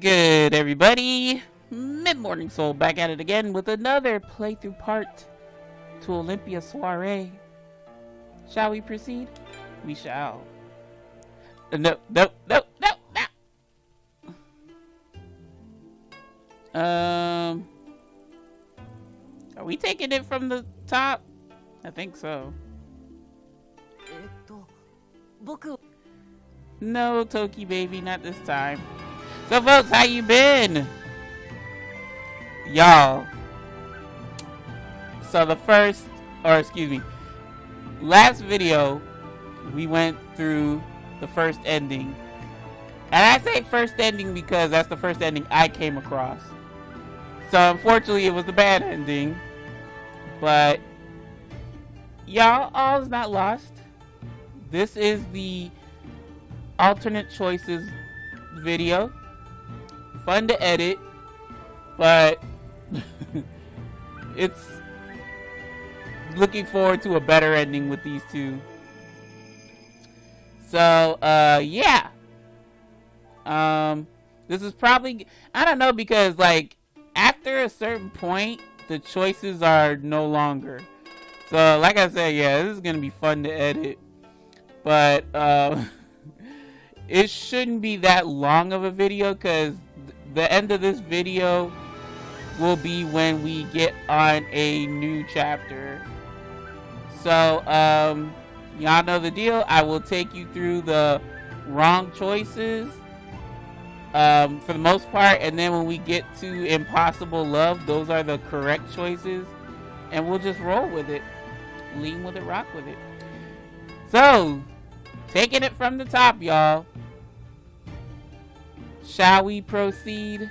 good, everybody? Mid-Morning Sol back at it again with another playthrough part to Olympia Soiree. Shall we proceed? We shall. No, no, no, no, no! Um... Are we taking it from the top? I think so. No, Toki baby, not this time. So, folks, how you been? Y'all. So the first, or excuse me, last video, we went through the first ending. And I say first ending because that's the first ending I came across. So unfortunately, it was the bad ending. But y'all, all's not lost. This is the alternate choices video. Fun to edit, but it's looking forward to a better ending with these two. So, uh, yeah. Um, this is probably, I don't know, because, like, after a certain point, the choices are no longer. So, like I said, yeah, this is going to be fun to edit. But, uh, it shouldn't be that long of a video, because the end of this video will be when we get on a new chapter. So, um, y'all know the deal. I will take you through the wrong choices um, for the most part, and then when we get to Impossible Love, those are the correct choices, and we'll just roll with it, lean with it, rock with it. So, taking it from the top, y'all. Shall we proceed?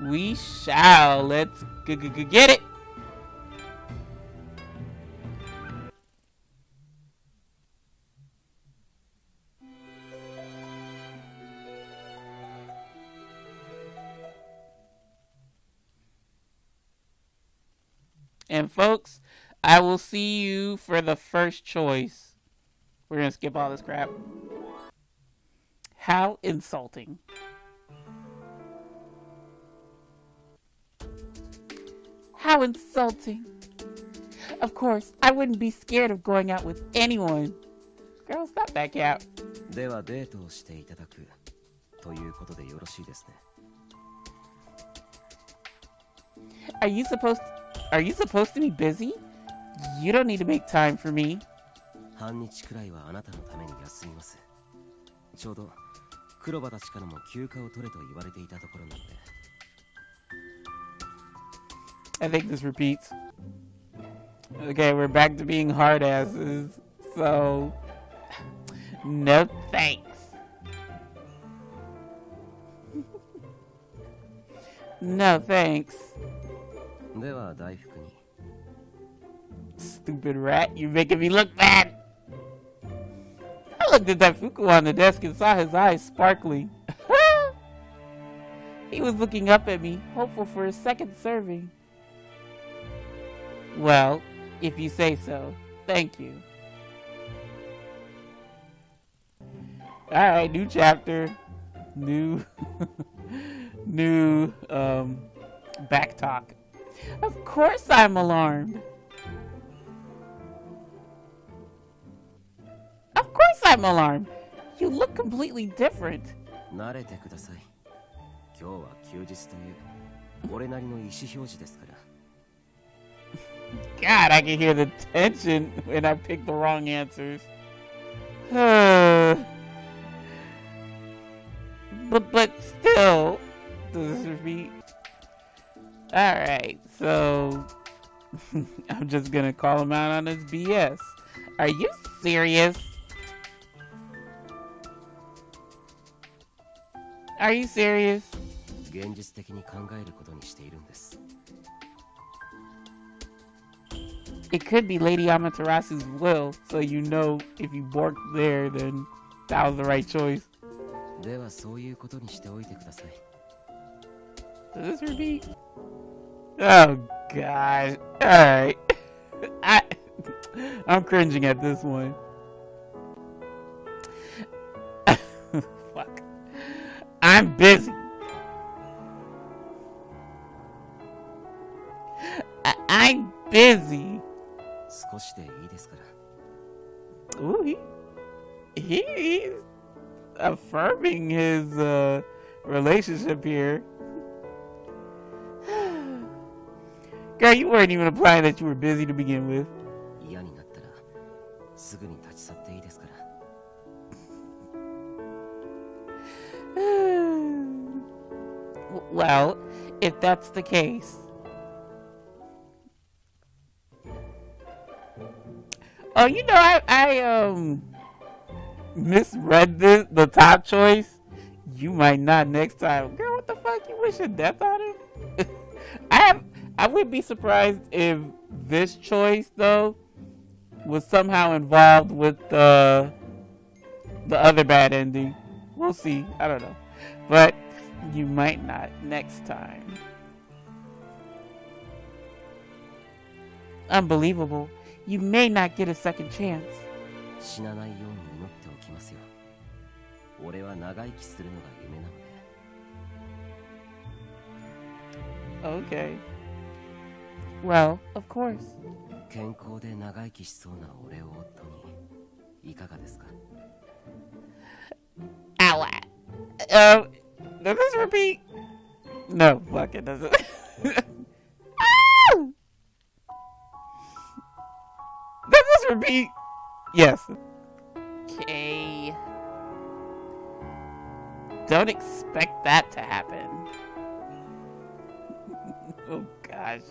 We shall. Let's get it. And folks, I will see you for the first choice. We're gonna skip all this crap. How insulting. How insulting. Of course, I wouldn't be scared of going out with anyone. Girl, stop back out. ではデートをしていただくということでよろしいですね Are you supposed are you supposed to be busy? You don't need to make time for me. 半日くらいはあなたのために休みますちょうど黒羽たちからも休暇を取れと言われていたところなんで I think this repeats. Okay, we're back to being hard asses. So, no thanks. no thanks. Stupid rat, you're making me look bad. I looked at that fuku on the desk and saw his eyes sparkling. he was looking up at me, hopeful for a second serving. Well, if you say so, thank you. Alright, new chapter. New new um back talk. Of course I'm alarmed. Of course I'm alarmed. You look completely different. 慣れてください今日は休日という俺なりの意思表示ですから God, I can hear the tension when I pick the wrong answers. but but still, does this repeat? All right, so I'm just gonna call him out on his BS. Are you serious? Are you serious? 現実的に考えることにしているんです it could be Lady Amaterasu's will, so you know if you borked there, then that was the right choice. Does this repeat? Oh god. Alright. I I'm cringing at this one. Fuck. I'm busy. I, am busy. 少しでいいですから Ooh, he, he's affirming his uh, relationship here. Girl, you weren't even implying that you were busy to begin with. 嫌になったらすぐに立ち去っていいですから well, if that's the case. Oh, you know, I, I um misread this the top choice. You might not next time. Girl, what the fuck? You wishing death on him? I have I would be surprised if this choice though was somehow involved with the the other bad ending. We'll see. I don't know. But you might not next time. Unbelievable You may not get a second chance. 死なないように祈っておきますよ俺は長生きするのが夢なので Okay. Well, of course. 健康で長生きしそうな俺を夫にいかがですか Ow. Uh, does this repeat? No, fuck it doesn't. Does this repeat? Yes. Okay. Don't expect that to happen. oh gosh.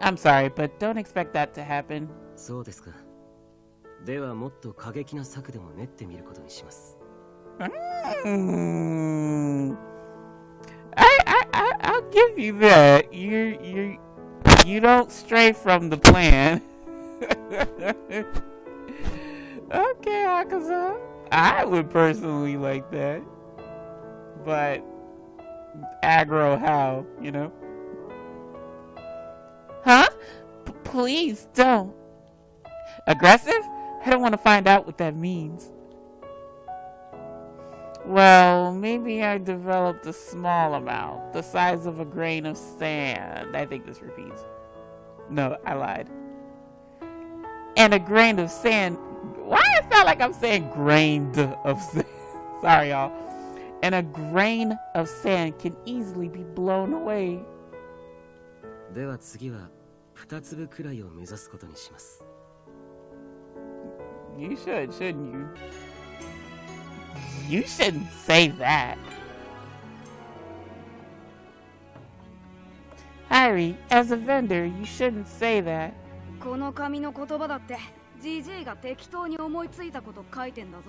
I'm sorry, but don't expect that to happen. そうですかではもっと過激な策でも練ってみることにします Mm. I, I, I, I'll give you that. You, you, you don't stray from the plan. okay, Akaza. I would personally like that, but aggro how, you know? Huh? P- please don't. Aggressive? I don't want to find out what that means. Well, maybe I developed a small amount, the size of a grain of sand. I think this repeats. No, I lied And a grain of sand. Why I felt like I'm saying grained of sand? Sorry, y'all. And a grain of sand can easily be blown away. では次は2粒くらいを目指すことにします You should, shouldn't you? You shouldn't say that. Harry, as a vendor, you shouldn't say that. この紙の言葉だってジジイが適当に思いついたこと書いてんだぞ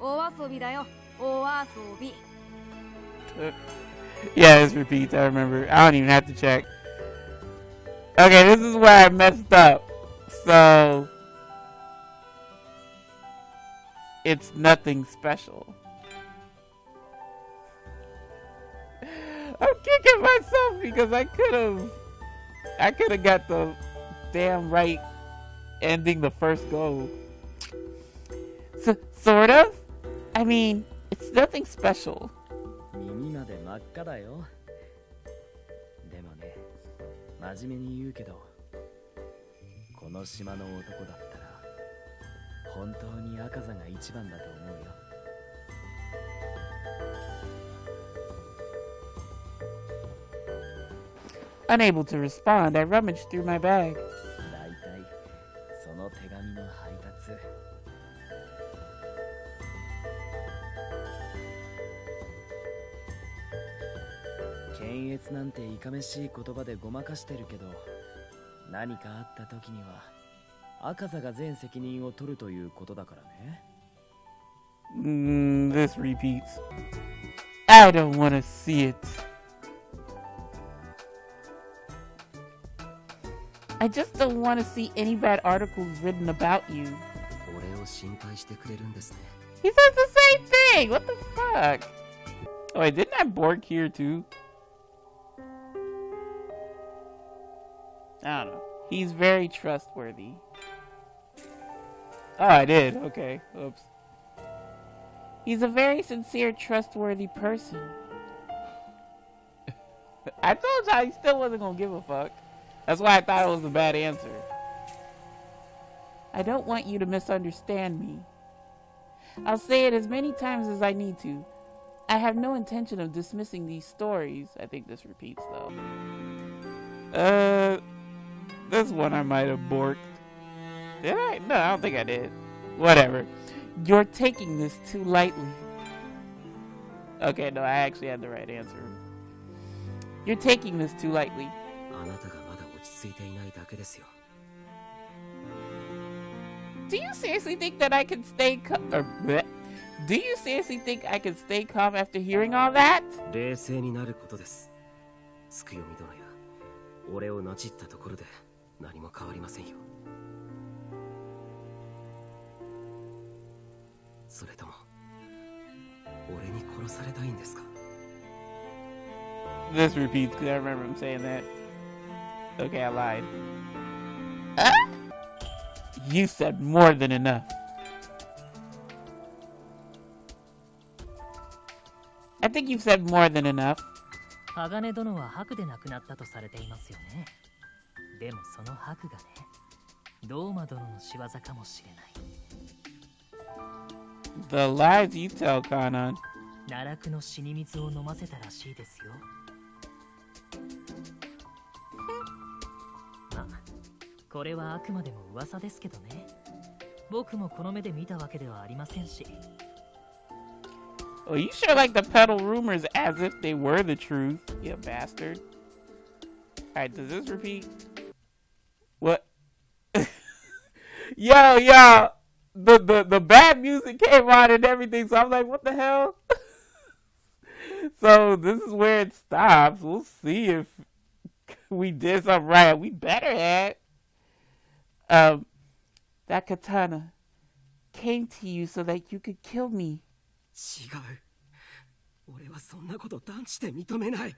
お遊びだよお遊び Yeah, this repeats, I remember. I don't even have to check. Okay, this is where I messed up. So. It's nothing special. I'm kicking myself because I could have. I could have got the damn right ending the first go. So, sort of? I mean, it's nothing special. 耳まで真っ赤だよでもね真面目に言うけどこの島の男だったら本当に赤座が一番だと思うよ Unable to respond, I rummaged through my bag. の手紙の配達検閲なんていかめしい言葉でごまかしてるけど何かあった時には赤座が全責任を取るということだからね Mm, this repeats. I don't want to see it. I just don't want to see any bad articles written about you. He says the same thing! What the fuck? Oh, wait, didn't I Bork here too? I don't know. He's very trustworthy. Oh, I did. Okay. Oops. He's a very sincere, trustworthy person. I told you I still wasn't gonna give a fuck. That's why I thought it was a bad answer. I don't want you to misunderstand me. I'll say it as many times as I need to. I have no intention of dismissing these stories. I think this repeats though. Uh, this one I might have borked. Did I? No, I don't think I did. Whatever. You're taking this too lightly. Okay, no, I actually had the right answer. You're taking this too lightly. あなたがまだ落ち着いていないだけですよ Do you seriously think that I can stay calm? Or, bleh. do you seriously think I can stay calm after hearing all that? 冷静になることですつくよみ殿や俺をなじったところで何も変わりませんよそれとも俺に殺されたいんですか This repeats because I remember him saying that. Okay, I lied. Ah! You said more than enough. I think you've said more than enough. 鋼殿は白で亡くなったとされていますよねでもその白がねドーマ殿の仕業かもしれない The lies you tell, Kanan. 奈落の死に水を飲ませたらしいですよ これはあくまでも噂ですけどね僕もこの目で見たわけではありませんし Oh, you sure like to peddle rumors as if they were the truth, you bastard. Alright, does this repeat? What? yo, yo! The, the, the bad music came on and everything, so I'm like, what the hell? so this is where it stops. We'll see if we did something right. We better have. Um, that katana came to you so that you could kill me. 違う俺はそんなこと断じて認めない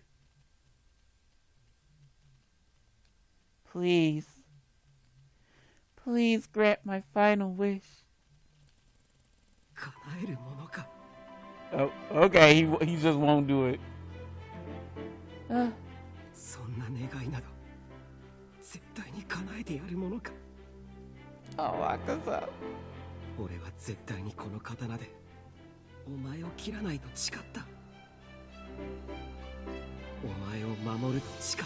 Please. Please grant my final wish. 叶えるものか Oh, okay. He he just won't do it. Uh, そんな願いなど絶対に叶えてやるものか oh, Akaza. 俺は絶対にこの刀でお前を切らないと誓ったお前を守ると誓っ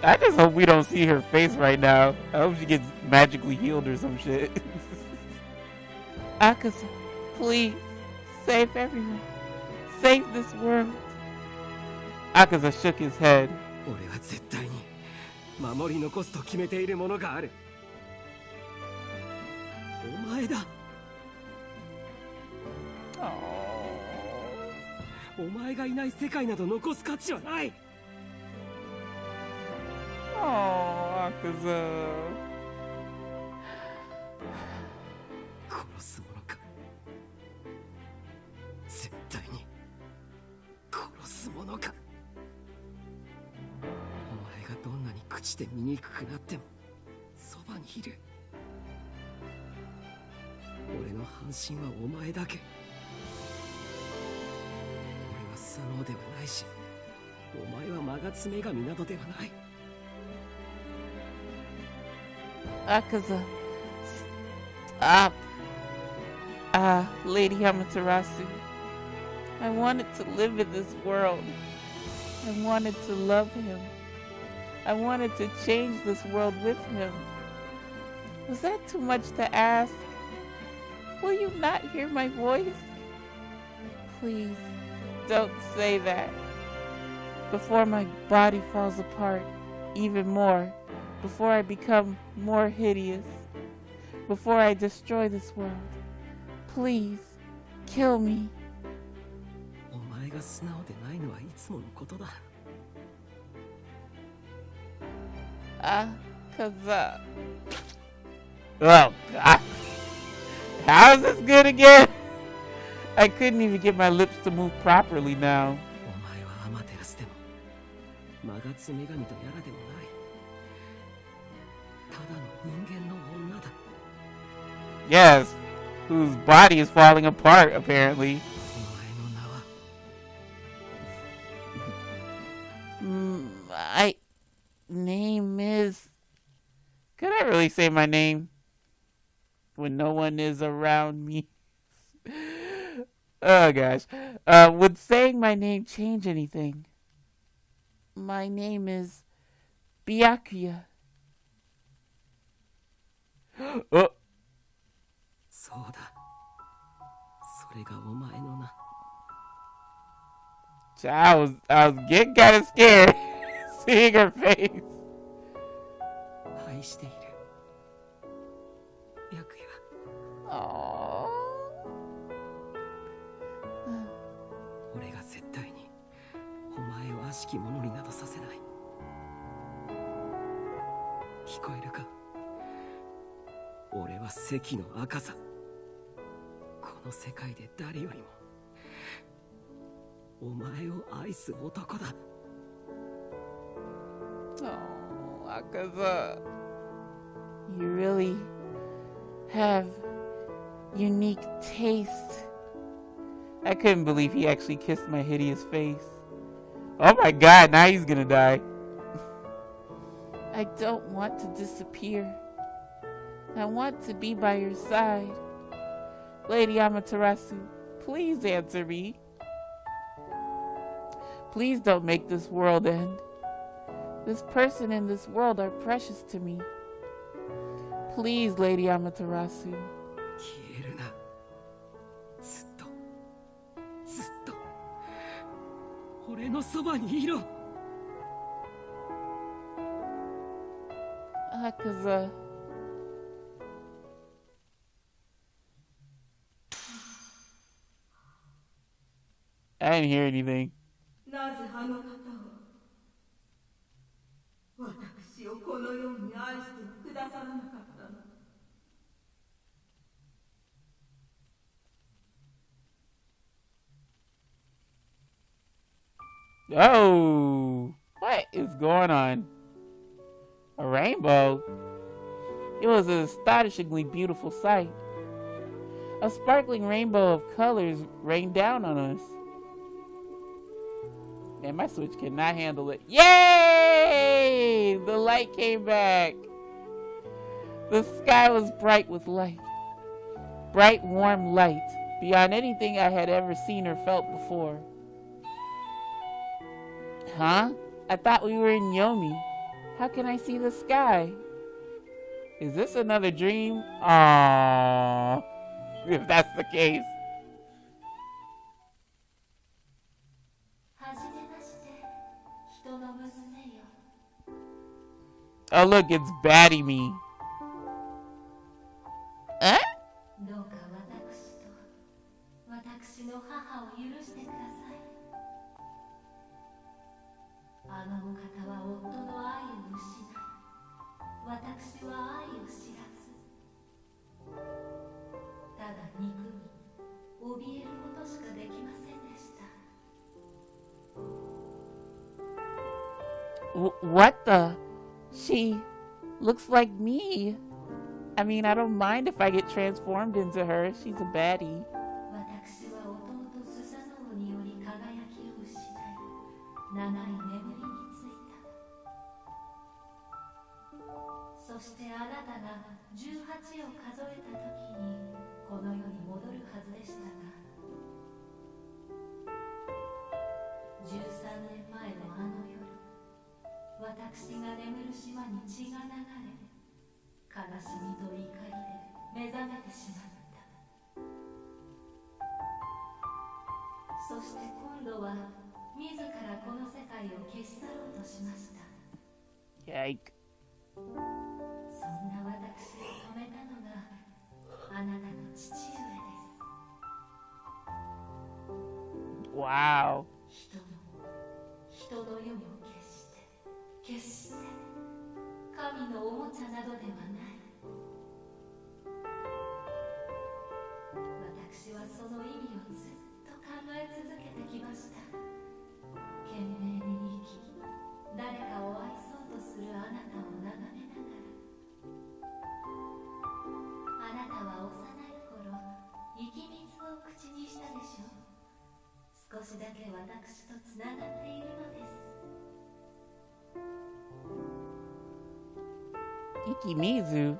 た I just hope we don't see her face right now. I hope she gets magically healed or some shit. Akaza, please save everyone. Save this world. Akaza shook his head. 俺は絶対に 守り残すと決めているものがある。お前だ。お前がいない世界など残す価値はない。Oh, Akaza. 朽ちて醜くなってもそばにいる俺の半身はお前だけ俺は左脳ではないしお前はマガツ女神などではない Akaza, stop. Ah, Lady Amaterasu. I wanted to live in this world. I wanted to love him. I wanted to change this world with him. Was that too much to ask? Will you not hear my voice? Please, don't say that. Before my body falls apart even more, before I become more hideous, before I destroy this world, please kill me. お前が素直でないのはいつものことだ Uh, cause, uh... Oh, God. How is this good again? I couldn't even get my lips to move properly now. Yes, whose body is falling apart, apparently. Mm, I name is. Could I really say my name when no one is around me? oh gosh. Uh, would saying my name change anything? My name is Byakuya. oh. I was, I was getting kind of scared. seeing her face. 愛している。白夜 Aww. 俺が絶対にお前を悪しき者になどさせない。聞こえるか？俺は関の赤さ。この世界で誰よりも。お前を愛す男だ Oh, Akaza. You really have unique taste. I couldn't believe he actually kissed my hideous face. Oh my god, now he's gonna die. I don't want to disappear. I want to be by your side. Lady Amaterasu, please answer me. Please don't make this world end. This person and this world are precious to me. Please, Lady Amaterasu. I didn't hear anything. Oh, what is going on? A rainbow? It was an astonishingly beautiful sight. A sparkling rainbow of colors rained down on us. And my Switch cannot handle it. Yay! The light came back. The sky was bright with light. Bright, warm light, beyond anything I had ever seen or felt before. Huh? I thought we were in Yomi. How can I see the sky? Is this another dream? Ah, if that's the case. Oh look, it's Batty Me. Huh? What the? She looks like me. I mean, I don't mind if I get transformed into her. She's a baddie. 眠る島に血が流れ悲しみと怒りで目覚めてしまった。そして今度は自らこの世界を消し去ろうとしました.そんな私を止めたのがあなたの父上です。Wow. 人の人の世を決して決して神のおもちゃなどではない。私はその意味をずっと考え続けてきました。懸命に生き誰かを愛そうとするあなたを眺めながら。あなたは幼い頃生き水を口にしたでしょう。少しだけ私とつながっているのです。Ikimizu.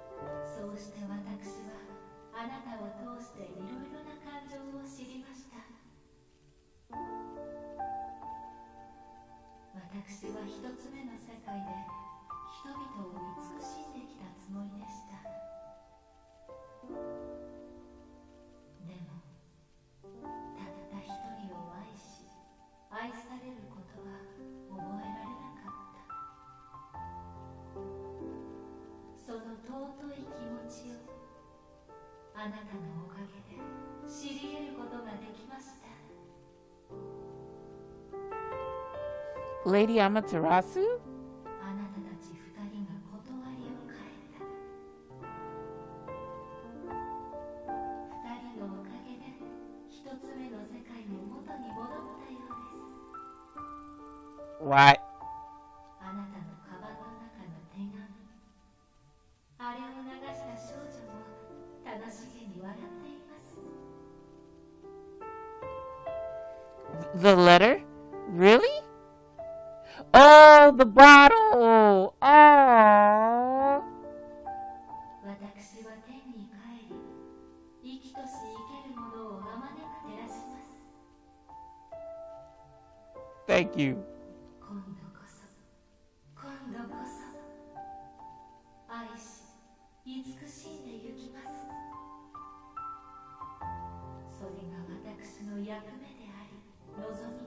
い気持ちをあなたのおかげで知り得ることができました Lady Amaterasu? 天に帰り生きとし生けるものをあまねく照らします。Thank you. 今度こそ。今度こそ。愛し慈しんでゆきます。それが私の役目であり望み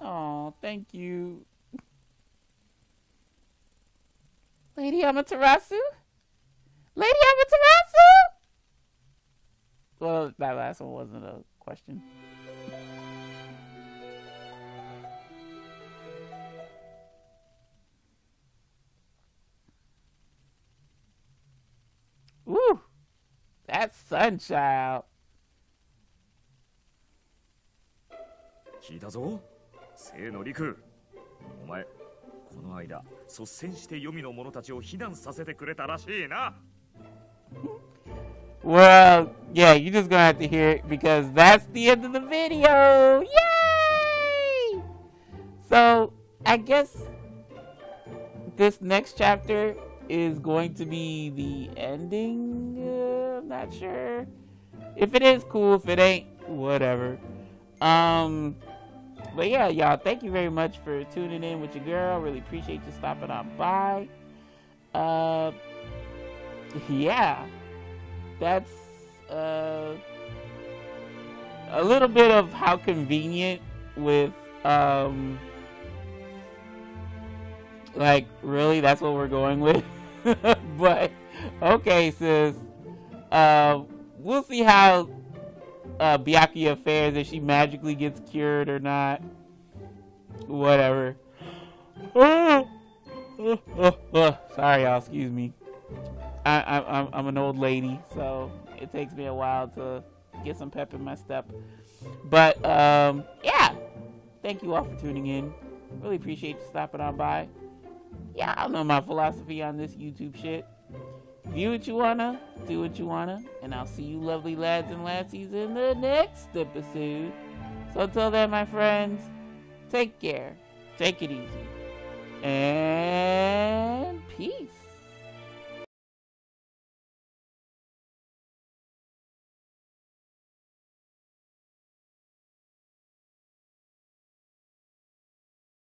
Oh, thank you. Lady Amaterasu? Lady Amaterasu? Well, that last one wasn't a question. Woo! That's Sunchild. 聞いたぞ 清野陸お前この間率先して黄泉の者たちを避難させてくれたらしいな Well, yeah, you're just gonna have to hear it because that's the end of the video. Yay! So, I guess this next chapter is going to be the ending. Uh, I'm not sure. If it is, cool. If it ain't, whatever. Um, but yeah, y'all, thank you very much for tuning in with your girl. Really appreciate you stopping on by. Uh, yeah that's uh, a little bit of how convenient with um like really that's what we're going with but okay sis uh we'll see how uh fares if she magically gets cured or not whatever sorry y'all excuse me I, I, I'm, I'm an old lady, so it takes me a while to get some pep in my step. But um, yeah, thank you all for tuning in. Really appreciate you stopping on by. Yeah, I don't know my philosophy on this YouTube shit. View what you wanna, do what you wanna, and I'll see you lovely lads and lassies in the next episode. So until then, my friends, take care, take it easy, and peace.